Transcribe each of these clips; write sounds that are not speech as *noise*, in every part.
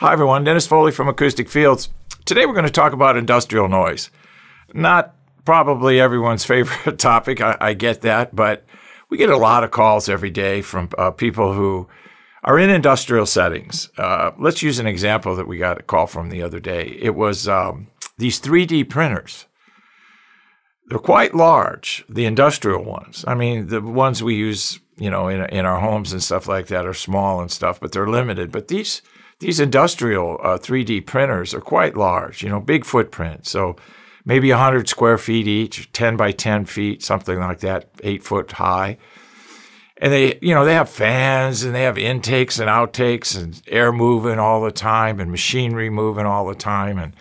Hi, everyone. Dennis Foley from Acoustic Fields. Today we're going to talk about industrial noise. Not probably everyone's *laughs* favorite topic, I, I get that, but we get a lot of calls every day from uh, people who are in industrial settings. Uh, let's use an example that we got a call from the other day. It was um, these 3D printers. They're quite large, the industrial ones. I mean, the ones we use, you know, in, in our homes and stuff like that are small and stuff, but they're limited. But these these industrial uh, 3D printers are quite large, you know, big footprint. So maybe 100 square feet each, 10 by 10 feet, something like that, eight foot high. And they, you know, they have fans and they have intakes and outtakes and air moving all the time and machinery moving all the time. And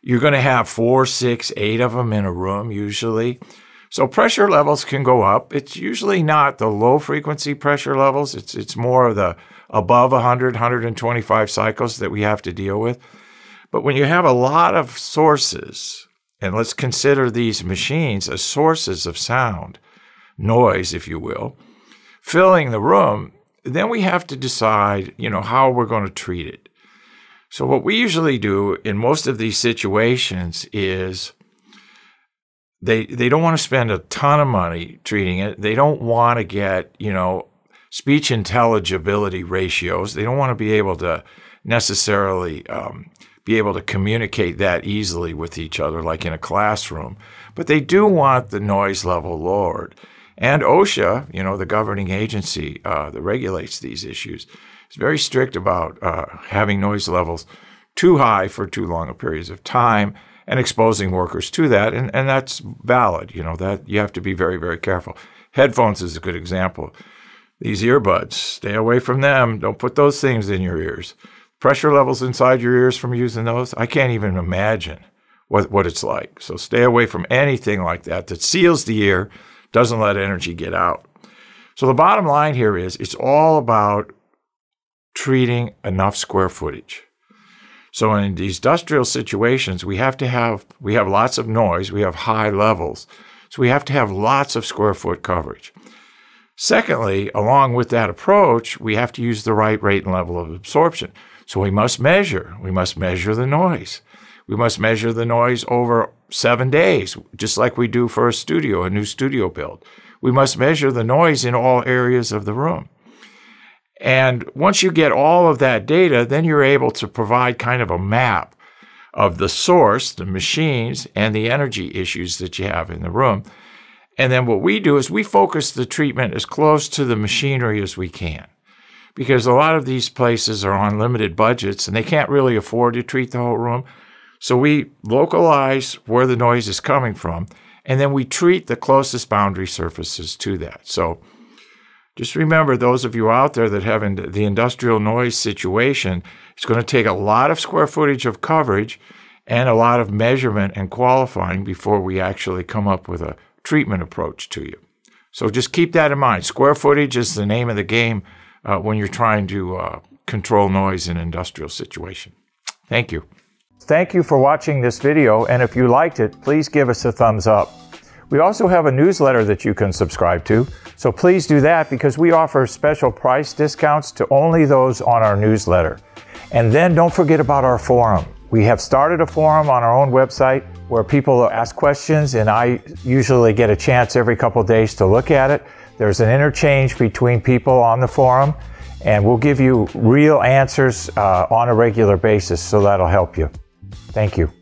you're going to have four, six, eight of them in a room usually. So pressure levels can go up. It's usually not the low frequency pressure levels. It's it's more of the above 100, 125 cycles that we have to deal with. But when you have a lot of sources, and let's consider these machines as sources of sound, noise, if you will, filling the room, then we have to decide, you know, how we're going to treat it. So what we usually do in most of these situations is they they don't want to spend a ton of money treating it. They don't want to get, you know, speech intelligibility ratios. They don't want to be able to necessarily um, be able to communicate that easily with each other, like in a classroom. But they do want the noise level lowered. And OSHA, you know, the governing agency uh, that regulates these issues, is very strict about uh, having noise levels too high for too long a periods of time and exposing workers to that. And, and that's valid. You know, that you have to be very, very careful. Headphones is a good example. These earbuds, stay away from them. Don't put those things in your ears. Pressure levels inside your ears from using those, I can't even imagine what, what it's like. So stay away from anything like that that seals the ear, doesn't let energy get out. So the bottom line here is it's all about treating enough square footage. So in these industrial situations, we have to have we have lots of noise, we have high levels. So we have to have lots of square foot coverage. Secondly, along with that approach, we have to use the right rate and level of absorption. So we must measure. We must measure the noise. We must measure the noise over seven days, just like we do for a studio, a new studio build. We must measure the noise in all areas of the room. And once you get all of that data, then you're able to provide kind of a map of the source, the machines, and the energy issues that you have in the room. And then what we do is we focus the treatment as close to the machinery as we can. Because a lot of these places are on limited budgets and they can't really afford to treat the whole room. So we localize where the noise is coming from and then we treat the closest boundary surfaces to that. So just remember, those of you out there that have the industrial noise situation, it's going to take a lot of square footage of coverage and a lot of measurement and qualifying before we actually come up with a treatment approach to you. So just keep that in mind. Square footage is the name of the game uh, when you're trying to uh, control noise in an industrial situation. Thank you. Thank you for watching this video, and if you liked it, please give us a thumbs up. We also have a newsletter that you can subscribe to, so please do that because we offer special price discounts to only those on our newsletter. And then don't forget about our forum. We have started a forum on our own website where people ask questions, and I usually get a chance every couple days to look at it. There's an interchange between people on the forum, and we'll give you real answers uh, on a regular basis, so that'll help you. Thank you.